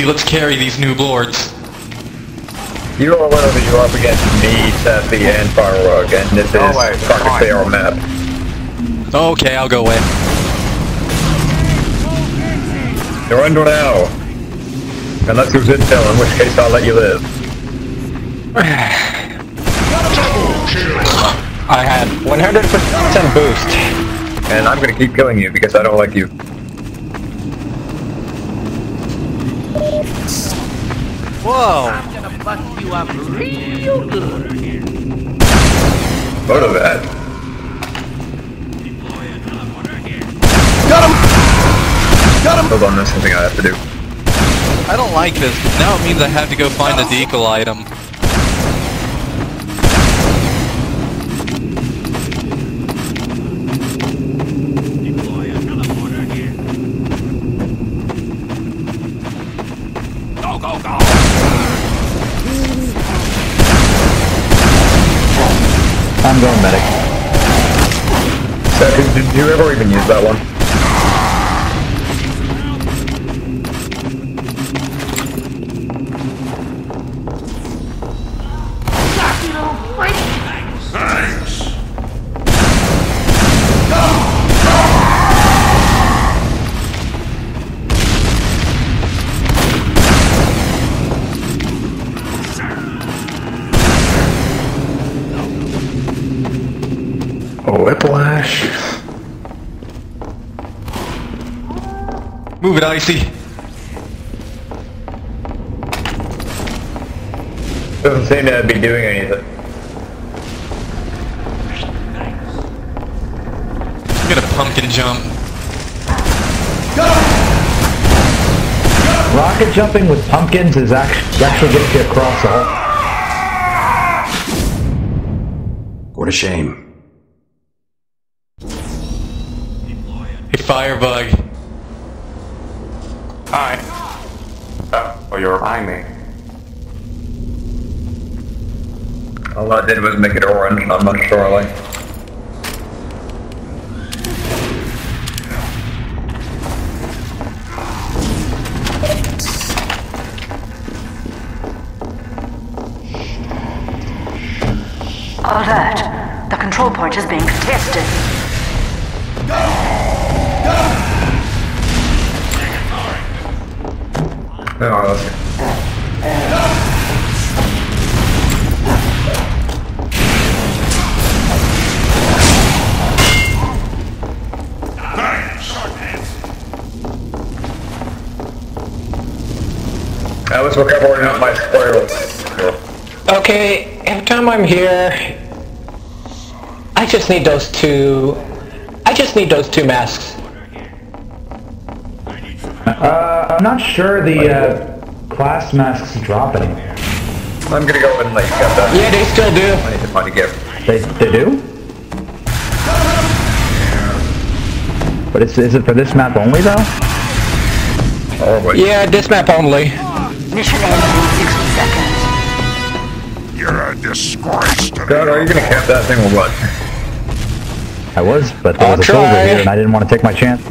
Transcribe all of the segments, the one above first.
Come let's carry these new lords. You are aware that you're up against me, Sassy, and Firebug, and this is Oh, wait, Fair map. Okay, I'll go away. Surrender now. Unless there's intel, in which case I'll let you live. I had 100% boost. And I'm gonna keep killing you because I don't like you. Whoa! I'm gonna bust you up real good. Photo that. Hold on, there's something I have to do. I don't like this. Now it means I have to go find the decal item. I'm going medic. Sassy, did you ever even use that one? Move it, Doesn't seem to be doing anything. I'm Get a pumpkin jump. Rocket jumping with pumpkins is actually, actually gets you across the whole. What a shame. Hey, Firebug. you're by. All that did was make it orange, I'm not sure. surely. Alert! The control point is being contested. No, let's Uh, let's look up my spoilers. Okay, every time I'm here, I just need those two. I just need those two masks. I'm not sure the uh, class masks drop anymore. I'm gonna go and let you get that. Yeah, they still do. I need to find a gift. They they do. But it's, is it for this map only though? Oh, wait. Yeah, this map only. Mission ends in 60 seconds. You're a disgrace to God, are you gonna cap that thing or what? I was, but there I'll was a soldier try. here, and I didn't want to take my chance.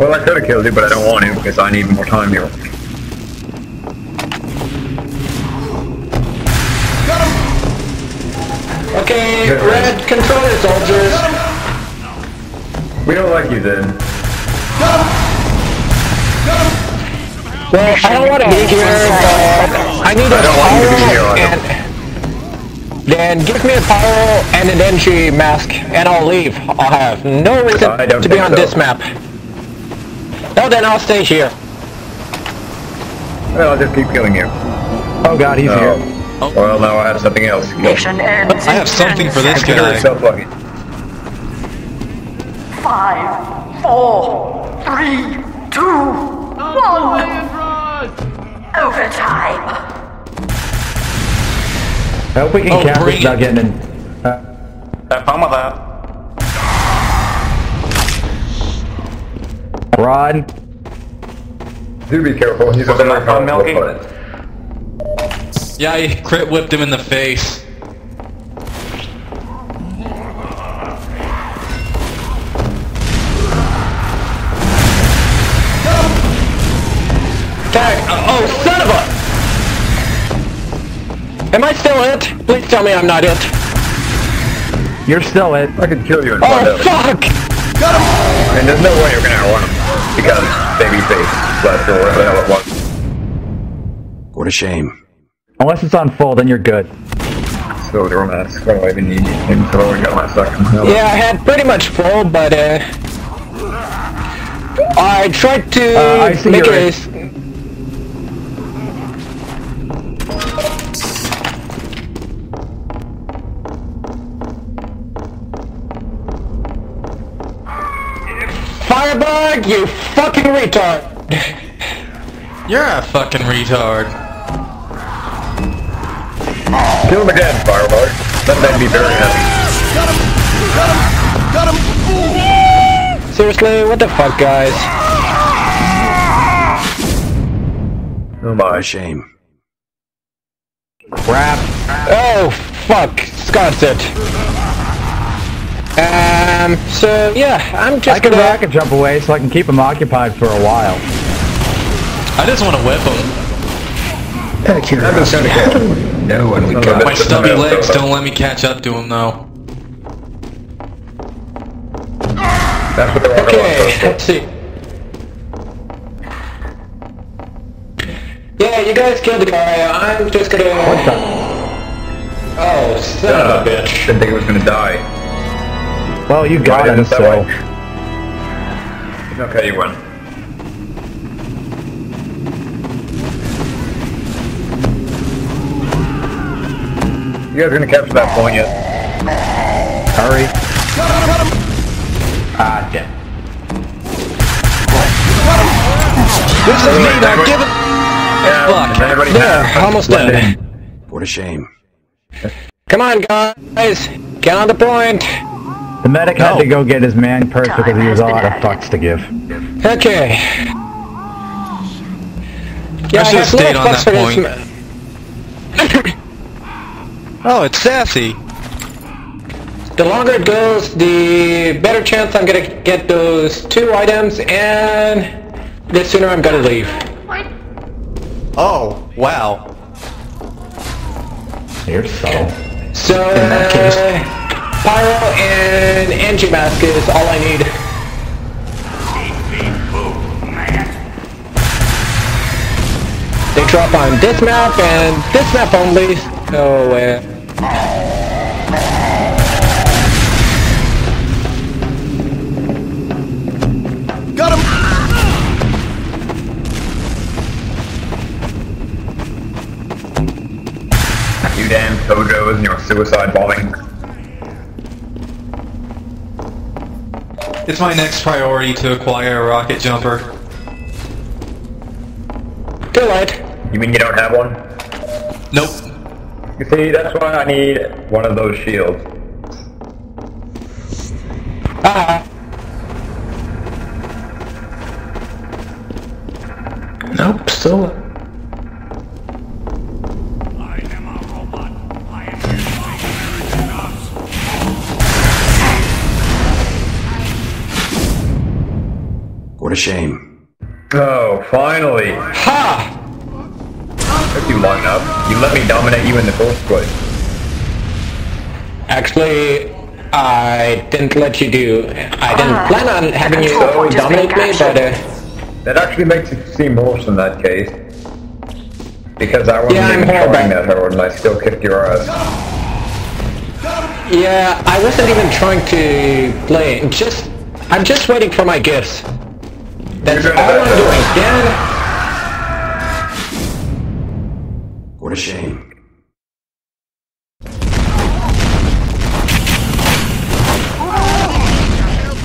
Well, I could have killed you, but I don't want to because I need more time here. Okay, red controller soldiers. We don't like you then. Well, I don't want to be here, but I need a I don't want you to be here, and then give me a power and an entry mask, and I'll leave. I'll have no reason to be on so. this map. No, then I'll stay here. Well, I'll just keep killing you. Oh god, he's Oh. here. Well, now I have something else. Go. Mission ends I have something for this guy. yourself lucky. Five, four, three, two, Uncle one. Leandros! Overtime. I hope we can Oh, cap without getting in. Uh, Have fun with that. Rod, Do be careful. He's a Was it very not powerful Milky? opponent. Yeah, I crit whipped him in the face. Tag. Uh, oh, son of a! Am I still it? Please tell me I'm not it. you're still it. I could kill you and find Oh, out. fuck! And there's no way you're gonna outrun him because babyface left or whatever the hell it was. What a shame. Unless it's on full, then you're good. So the romance. What do I even need him? So I got my second. Yeah, I had pretty much full, but uh, I tried to Uh, I see make your- a. s- Firebug, you fucking retard! You're a fucking retard. Kill him again, Firebug. That made me very happy. Seriously, what the fuck, guys? Oh my. shame. Crap. Oh, fuck, Scott's it. Um, so yeah, I'm just I can gonna... rocket jump away so I can keep him occupied for a while. I just want to whip him. I've been trying to kill him. No one would come. My stubby legs don't let me catch up to him though. That's what they're all Okay, let's see. Yeah, you guys killed the guy. I'm just gonna. What the? Oh, son Uh, of a bitch. Didn't think he was gonna die. Well, you got him, it so... Okay, you win. You guys are gonna capture that point yet? Hurry. Ah, damn. This is me now, give it. Yeah, Fuck. and everybody There, almost Blend done. What a shame. Come on, guys. Get on the point. The medic had to go get his man purse because he was all out of fucks to give. Okay. Yeah, I should've stayed on fucks that point. Oh, it's sassy. The longer it goes, the better chance I'm gonna get those two items, and the sooner I'm gonna leave. Oh, wow. You're subtle. So, In that case. uh, Pyro and Angie Mask is all I need. They drop on this map and this map only. So, uh, You damn Tojos and your suicide bombing. It's my next priority to acquire a rocket jumper. too late. You mean you don't have one? Nope. You see, that's why I need one of those shields. Ah, Nope, still. I am a robot. I am here to What a shame. Oh, finally! Let me dominate you in the first place. Actually, I didn't let you do. I didn't Ah, plan on having you control point is dominate being me, but uh, That actually makes it seem worse in that case. Because I wasn't Yeah, I'm even horrible. trying that hard and I still kicked your ass. yeah, I wasn't even trying to play. Just, I'm just waiting for my gifts. That's all I'm doing. Dan, What a shame.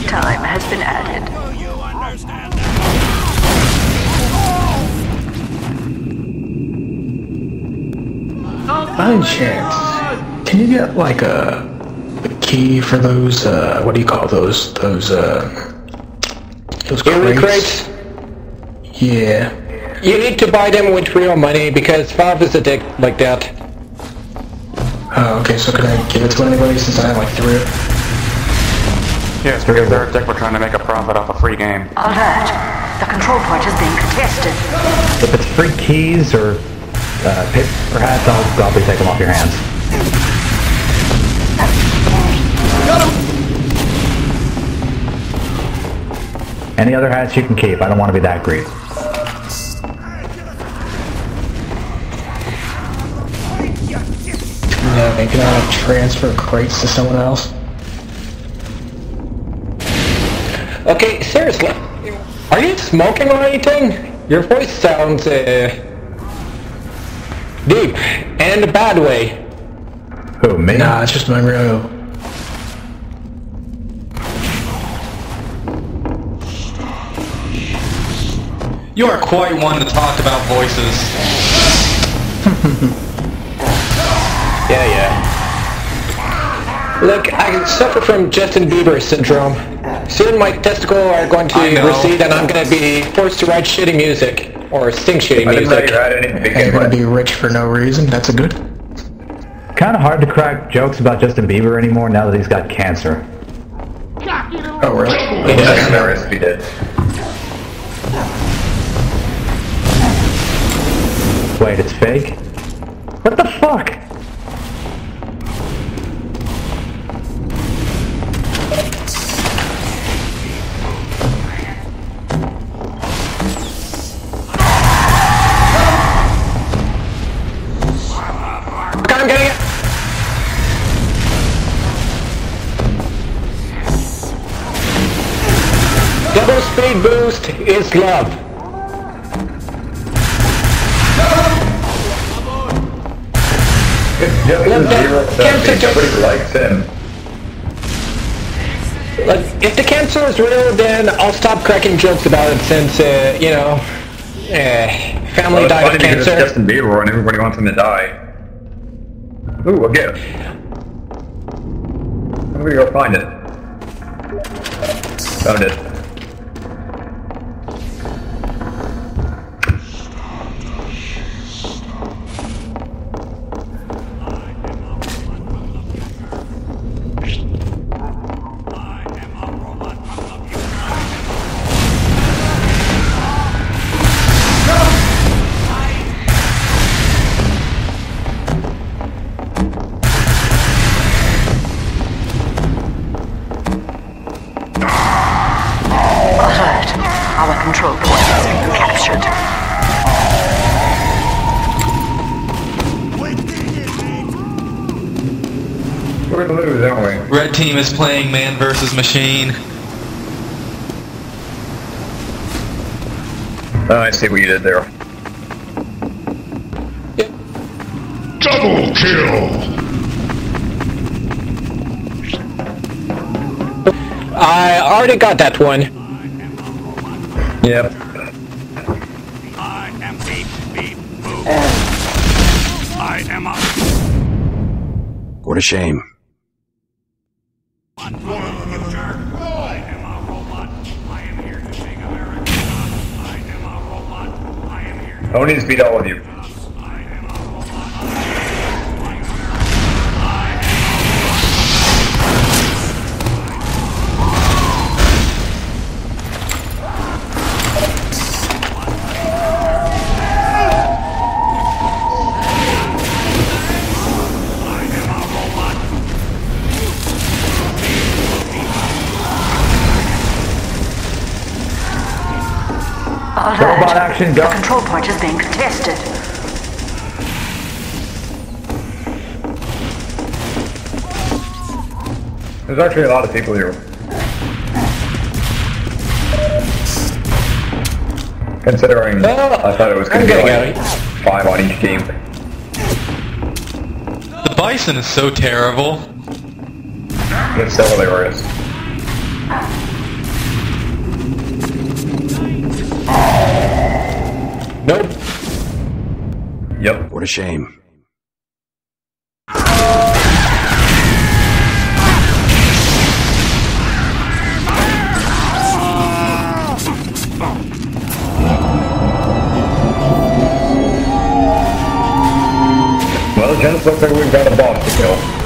Time has been added. You understand? By chance, can you get like a, a key for those? Uh, what do you call those? Those uh, those crates? crates. Yeah. You need to buy them with real money because Valve is a dick like that. Oh, okay. So can I give it to anybody since I have like three? Yes, because they're a dick. We're trying to make a profit off a free game. Alert! The control point is being contested. If it's free keys or uh, paper hats, I'll gladly take them off your hands. Got him! Any other hats you can keep. I don't want to be that greedy. Transfer crates to someone else. Okay, seriously, are you smoking or anything? Your voice sounds uh, deep and a bad way. Who, me? Nah, it's just my real. You are quite one to talk about voices. Look, I suffer from Justin Bieber syndrome. Soon my testicles are going to recede and I'm going to be forced to write shitty music. Or sing shitty I didn't know music. you had any to And you're gonna be rich for no reason. That's a good. Kind of hard to crack jokes about Justin Bieber anymore now that he's got cancer. Oh, really? Yeah, embarrassed if he did. Wait, it's fake? What the fuck? Speed boost is love. Justin Look, cancer just- likes him. Like, if the cancer is real, then I'll stop cracking jokes about it since, uh, you know, uh, family Well, died of because it's cancer. Justin Bieber and everybody wants him to die. Ooh, a gift. I'm gonna go find it. Found it. Team is playing man versus machine. Oh, I see what you did there. Double kill! I already got that one. Yep. I am beep beep boop. I am a What a shame. Ponies beat all of you. Robot action, The control point is being contested. There's actually a lot of people here. Considering Well, I thought it was gonna be like out. five on each team. The bison is so terrible. It's so hilarious. A shame. Well, gents, looks like we've got a boss to kill.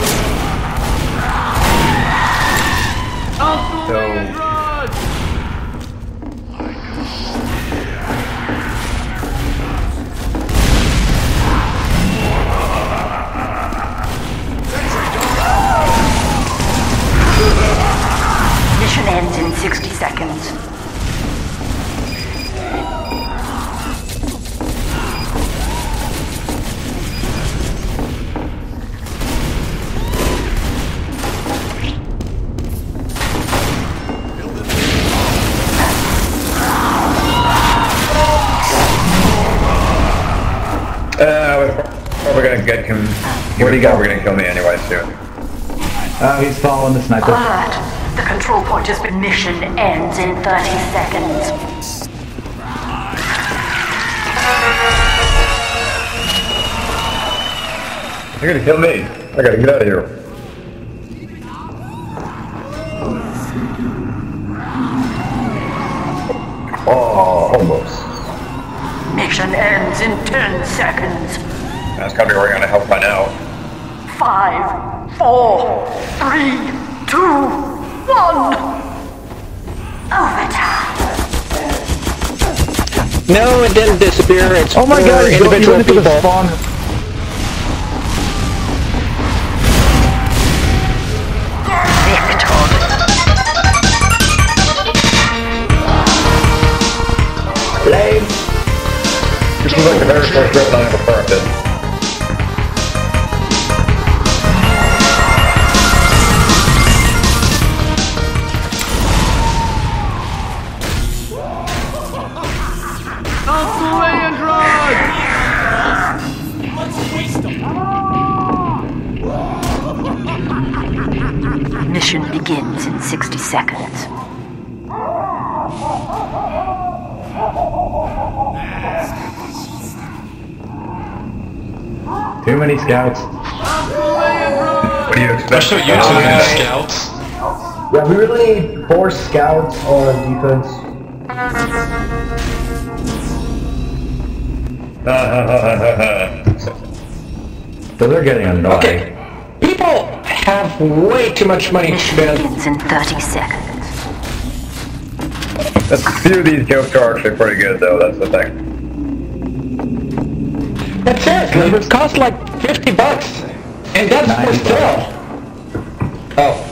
Where'd he go? We're gonna kill me anyway soon. Oh, uh, he's following the sniper. Alert. The control point has been mission ends in 30 seconds. You're gonna kill me. I gotta get out of here. No, it didn't disappear. It's Oh my god, he's going individual into the people. spawn. Victor. This was like the very first rip I ever perfected. Scouts. What do you They're expect? so used to scouts. Yeah, we really need four scouts on defense. So they're getting annoying. Okay. People have way too much money to Mission spend. begins in 30 seconds. That's, a few of these jokes are actually pretty good, though. That's the thing. But seriously, it costs like 50 bucks. And that's for 90 still. Oh.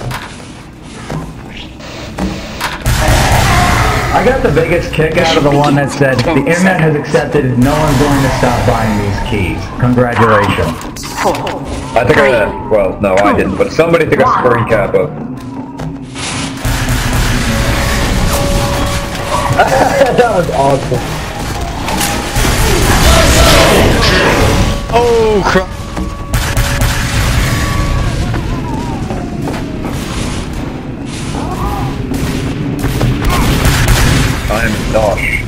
I got the biggest kick out of the one that said the internet has accepted no one's going to stop buying these keys. Congratulations. I think I, well, no, I didn't, but somebody took a screen cap of. that was awesome. Oh, crap. I'm Nosh.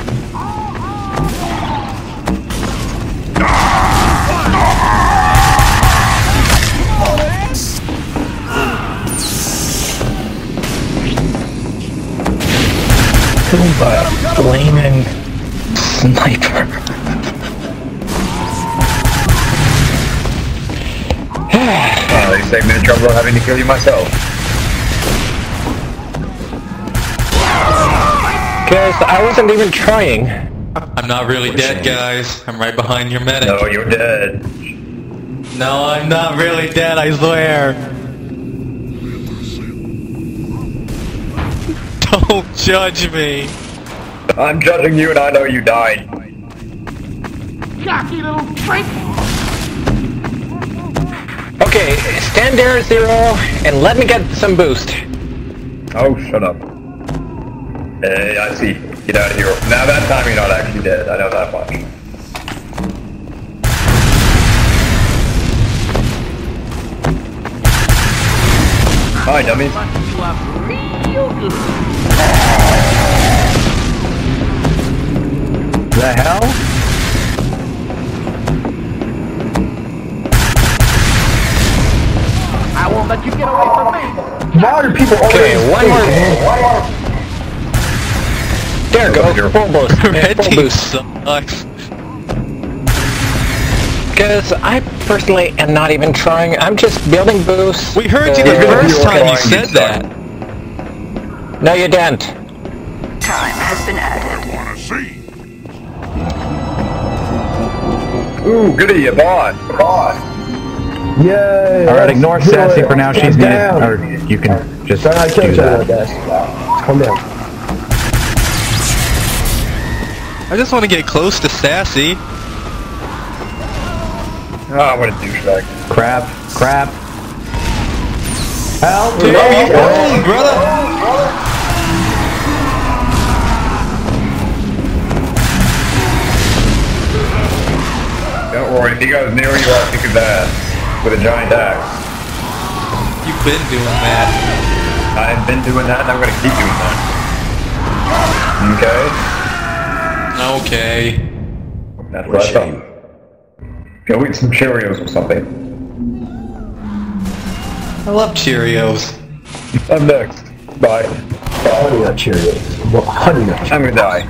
Killed by a flaming sniper. Well, you saved me the trouble of having to kill you myself. Because I wasn't even trying. I'm not really dead, guys. I'm right behind your medic. No, you're dead. No, I'm not really dead, I swear. Don't judge me. I'm judging you and I know you died. Cocky little freak! Okay, stand there, Zero, and let me get some boost. Oh, shut up. Hey, I see. Get out of here. Now that time you're not actually dead. I know that much. Hi, dummies. You up real good. The hell? Let you get away from me. Why are people Okay, always one more. man? There Roger. go, full boost. Red full team boost. sucks. Because I personally am not even trying. I'm just building boosts. We heard you the Uh, first time you said that. No, you didn't. Time has been added. Wanna see? Ooh, goody, a bot. A bot. Yay! All right, ignore do Sassy it. for now. She's Get needed, down. or you can just Try not do I that. guess. Calm down. I just want to get close to Sassy. Ah, what a douchebag. Crap, crap. Help! Dude, you own, brother. Don't worry, if he goes near you, I'll kick his ass. With a giant axe. You've been doing that. I've been doing that and I'm gonna keep doing that. Okay? Okay. That's What a I shame. thought. Go eat some Cheerios or something. I love Cheerios. I'm next. Bye. Honey nut Cheerios. Well, honey nut Cheerios. I'm gonna die.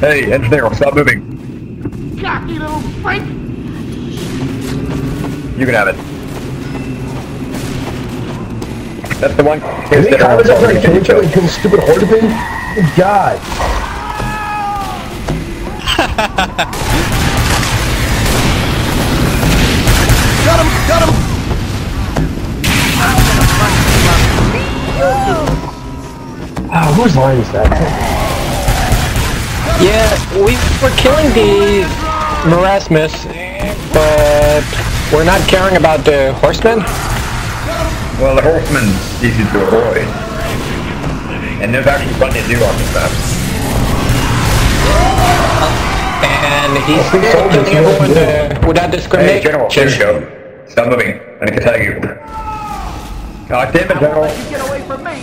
Hey, engineer, stop moving. Cocky little freak! You can have it. That's the one. Can Here's they the comments arrow. after I kill each other and kill stupid horde thing? Good God. Oh, whose line is that? Yeah, we were killing the Merasmus, but we're not caring about the horsemen. Well, the horseman's easy to avoid. And there's actually plenty to do on this map. And he's still killing everyone uh, without Hey, discrimination. General, there you go. Stop moving. I need to tag you. God damn it, General. Get away from me!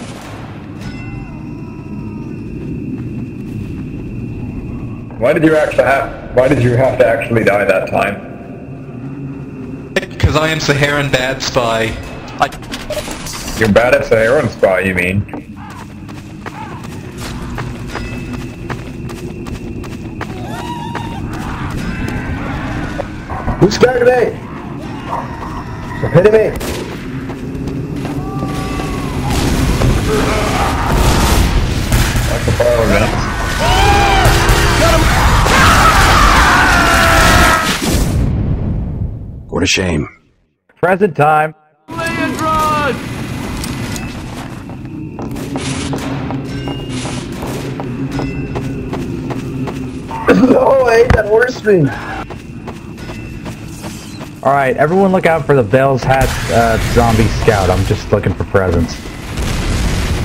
Why did you actually have? Why did you have to actually die that time? Because I am Saharan bad spy. I, You're bad at Saharan spy, you mean? Who's scared of me? Stop hitting me. Like the fire events. What a shame. Present time. Leandron! no, I hate that horseman. Alright, everyone look out for the Bell's Hat uh, zombie scout. I'm just looking for presents.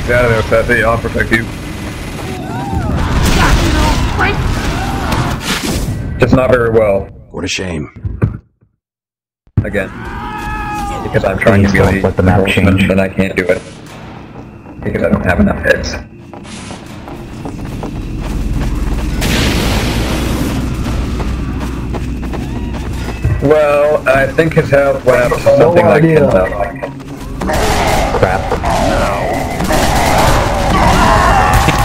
Get out of there, Pepe. I'll protect you. Cocky! Just not very well. What a shame. Again. Because I'm trying Please to be don't the let the map horseman, change. but I can't do it. Because I don't have enough heads. Well, I think his health went up to something like idea. 10,000. Crap.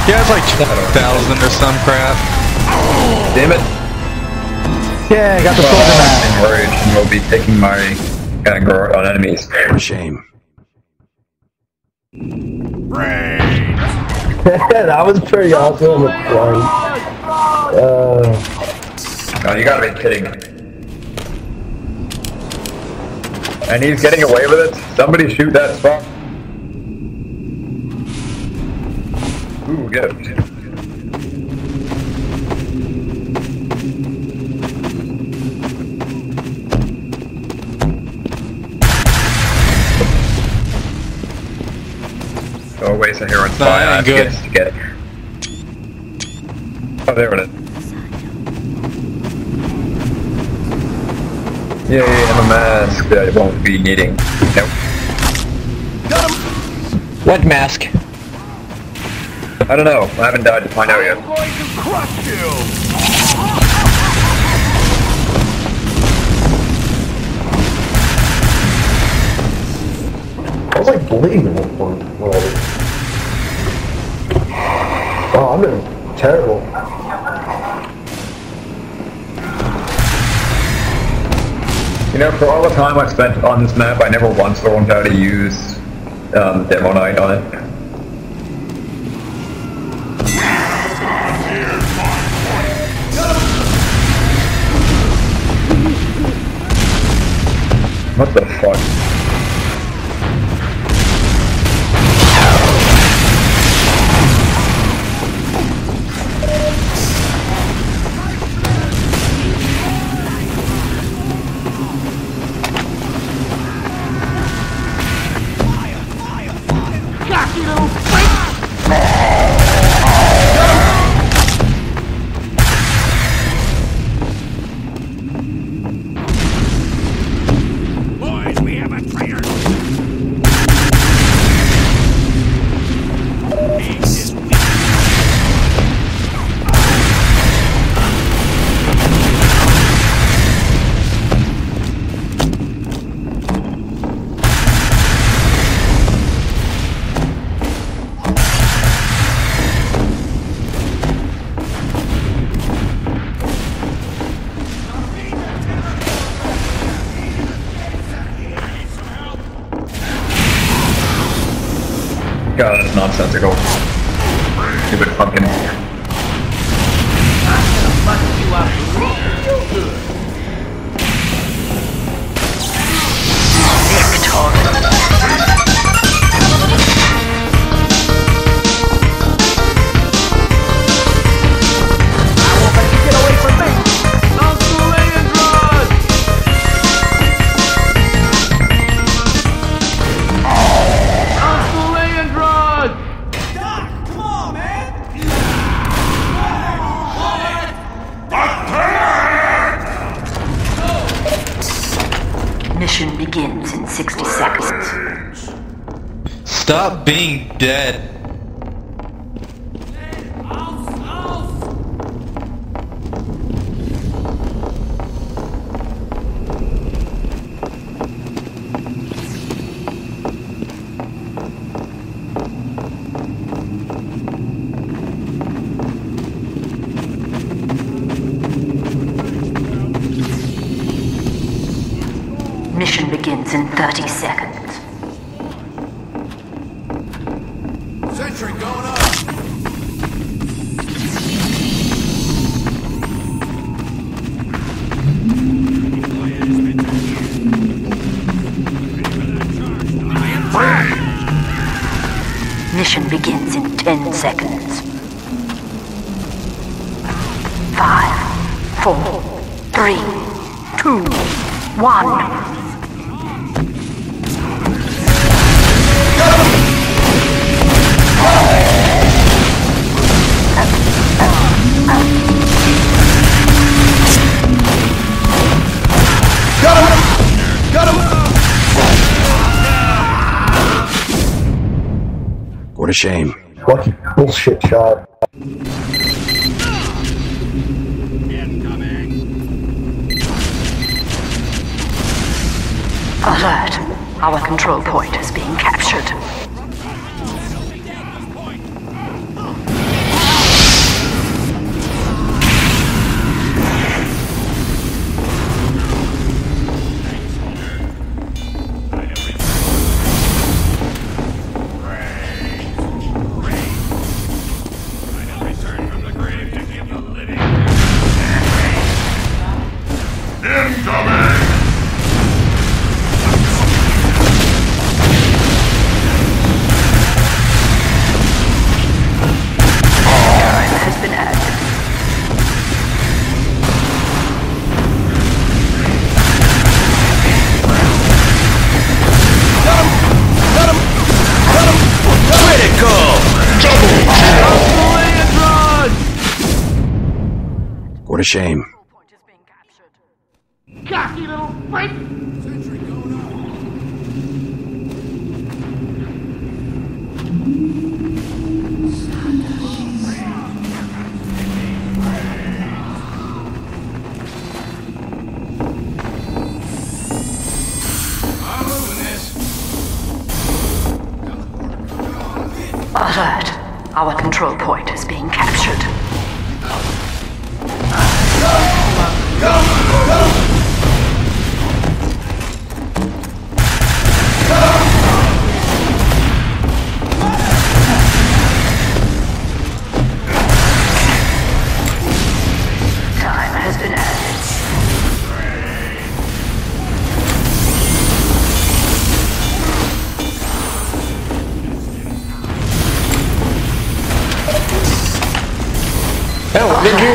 He has like 12,000 or some crap. Damn it. Yeah, I got the soldier man. Enraged and will be taking my anger on enemies. What a shame. that was pretty awesome. Uh, Oh, you gotta be kidding me. And he's getting away with it? Somebody shoot that spot. Ooh, gift. Oh, wait, so here on Nah, spy. ain't I good. to get. Oh, there it is. Yay, I'm a mask that I won't be needing. Nope. What mask? I don't know. I haven't died to find out yet. I'm going to crush you! I was like bleeding at one point. Oh, I'm doing terrible. You know, for all the time I've spent on this map, I never once learned how to use um, on it. What the fuck? Begins in 30 seconds. What a shame. Lucky bullshit shot. Alert. Our control point is being captured. Shame.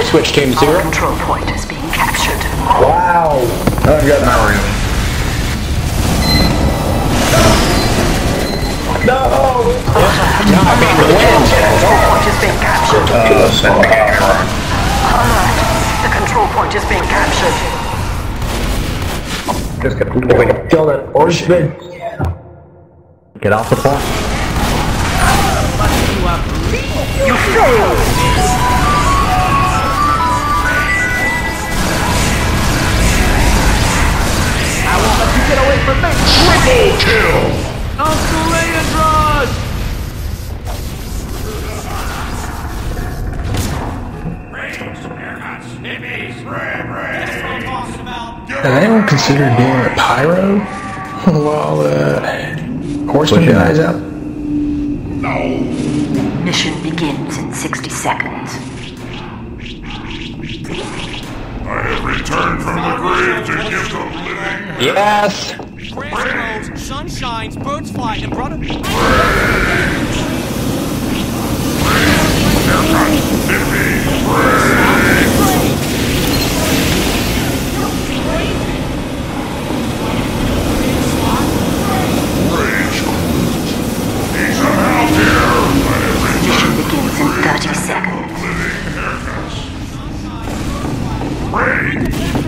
Switch team Our control point is being captured. Wow. I've got not really. No, I mean the wind. Control point is being captured. Uh, send me around. The control point is being captured. Just get wait. Kill that horseman. Get off the point. You failed! Get away from me! Triple kill! Uncle Leandros! Rage, haircuts, hippies, red, red. That's what I'm talking about. Has anyone considered doing a pyro while uh, Horseman dies out? Mission begins in 60 seconds. I have returned from the grave to give the living. Yes. Grass grows, sun shines, birds fly, and brother... Haircuts, hippies, rage.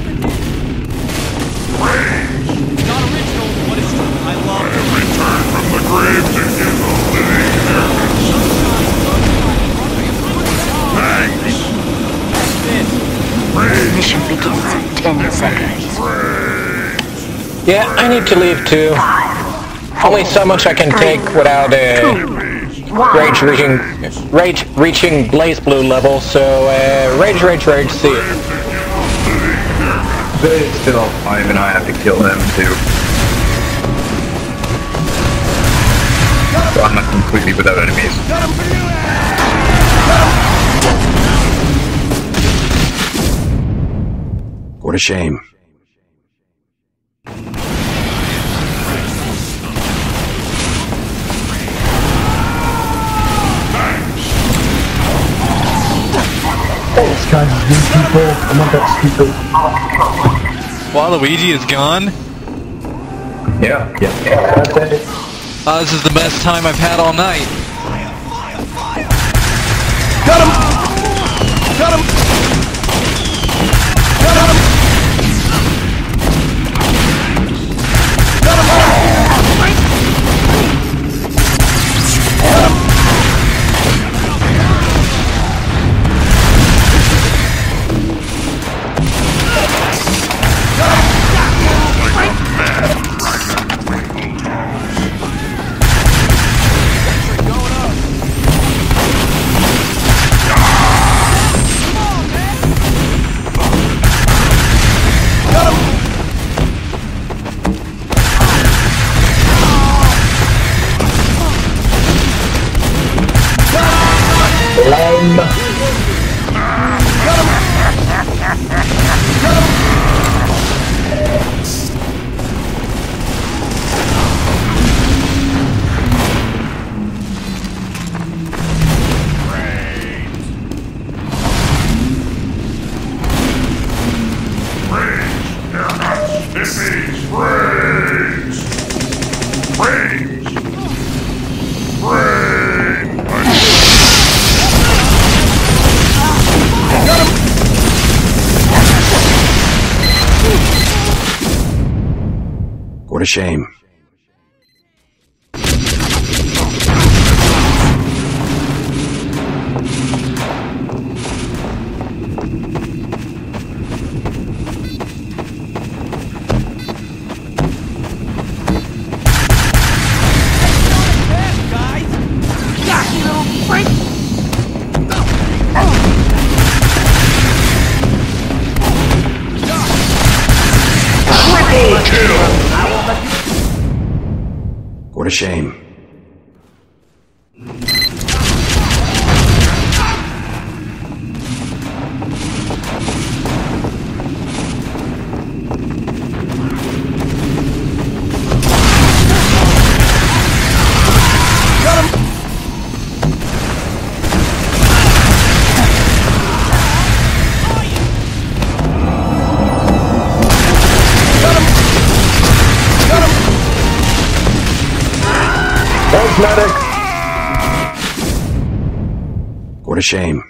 Grave to living haircuts. Thanks. Mission begins in 10 seconds. Yeah, I need to leave too. Only so much I can take without uh, rage reaching rage reaching blaze blue level. So uh, rage, rage, rage. See ya. But it's still, Ivan and I have to kill them too. I'm not completely without enemies. What a shame. Thanks, guys, you people. I'm not that stupid. Waluigi is gone? Yeah, yeah. yeah. Uh, this is the best time I've had all night. Got him! Got him! What a shame. shame.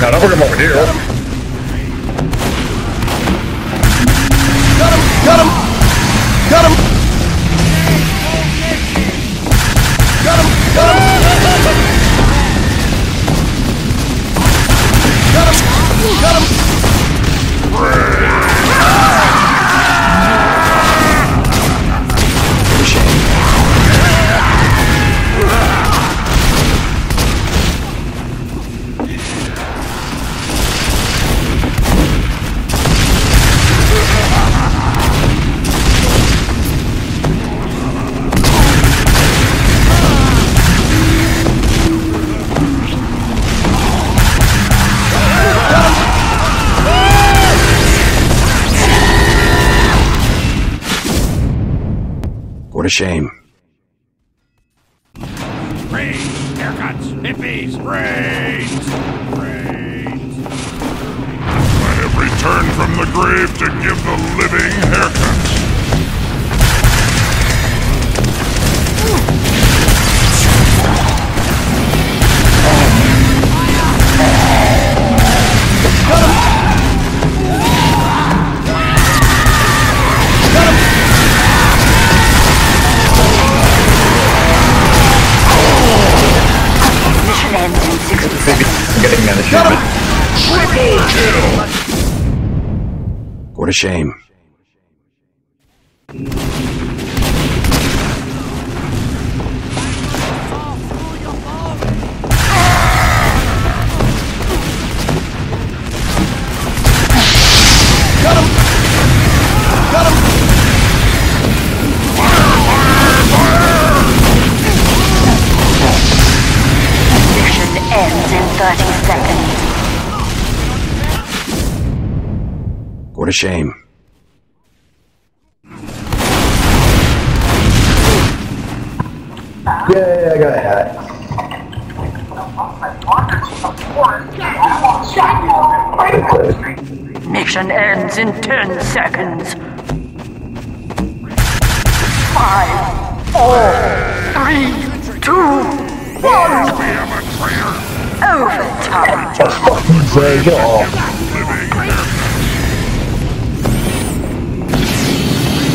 Got over him over here. shame. shame. What a shame. Yeah, I got a hat. Mission ends in 10 seconds. Five, four, three, two, one. Overtime. Fucking say, get off. Will you stand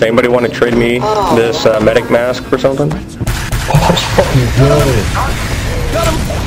Does anybody want to trade me this uh, medic mask for something? That's fucking good. Victory. What